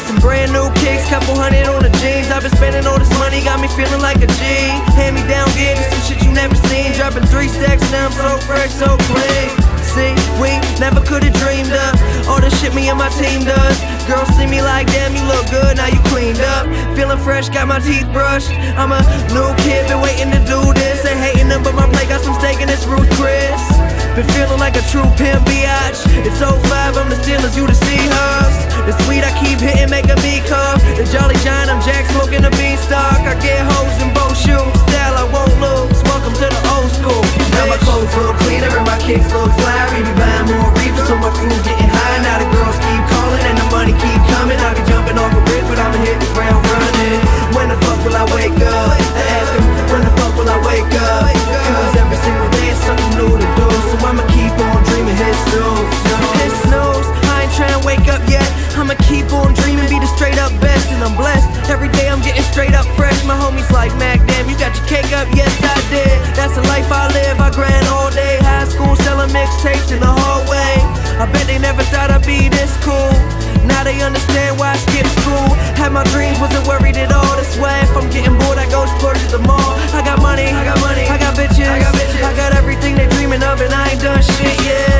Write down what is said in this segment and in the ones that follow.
some brand new kicks, couple hundred on the jeans. I've been spending all this money, got me feeling like a G. Hand me down, gear, some shit you never seen. Dropping three stacks, now I'm so fresh, so clean. See, we never could've dreamed up all the shit me and my team does. Girls see me like, damn, you look good, now you cleaned up. Feeling fresh, got my teeth brushed. I'm a new kid, been waiting to do this. Ain't hating them, but my plate got some steak in this Ruth Chris. Been feeling like a true pimp biatch. It's 05, I'm the Steelers, you the Sweet I keep hitting, making me cough. The Jolly Giant, I'm Jack smoking a beanstalk. I get hoes in both shoes, style I won't lose. Welcome to the old school. Now my clothes look cleaner and my kicks look fly. We be buying more reefers, so my crew getting high. Now the girls keep calling and the money keep coming. I be jumping off a bridge, but I'ma hit the ground running. When the fuck will I wake up? On dreaming, be the straight up best, and I'm blessed. Every day I'm getting straight up fresh. My homies like, Mac, damn, you got your cake up? Yes, I did. That's the life I live. I grind all day. High school selling mixtapes in the hallway. I bet they never thought I'd be this cool. Now they understand why I skipped school. Had my dreams, wasn't worried at all. This way, if I'm getting bored, I go splurge at the mall. I got money, I got money, I got bitches, I got bitches. I got everything they dreaming of, and I ain't done shit yet.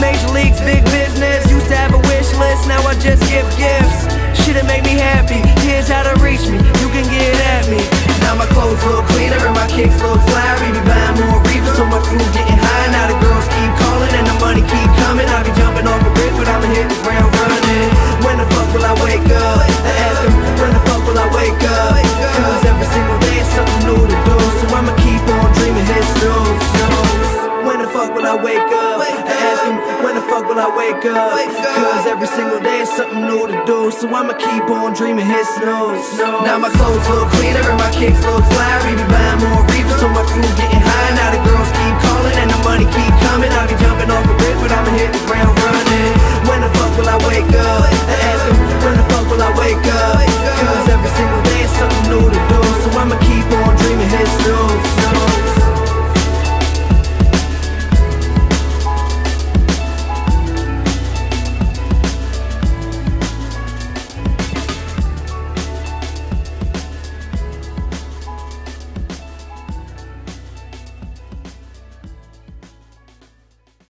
Major leagues, big business. Used to have a wish list, now I just give gifts. Shit'll make me happy. Here's how to reach me. You can get at me. Now my clothes look cleaner and my kicks look fly. fuck will I wake up? I ask him, when the fuck will I wake up? Cause every single day is something new to do. So I'ma keep on dreaming his snows. Now my clothes look cleaner and my kicks look flyer. Be buying more reefers so my crew getting high. Now the girls keep calling and the money keep coming. I be jumping off a bridge, but I'ma hit the ground running. When the fuck will I wake up? I ask him, when the fuck will I wake up? Cause every single day is something new to do. So I'ma keep on dreaming his snows.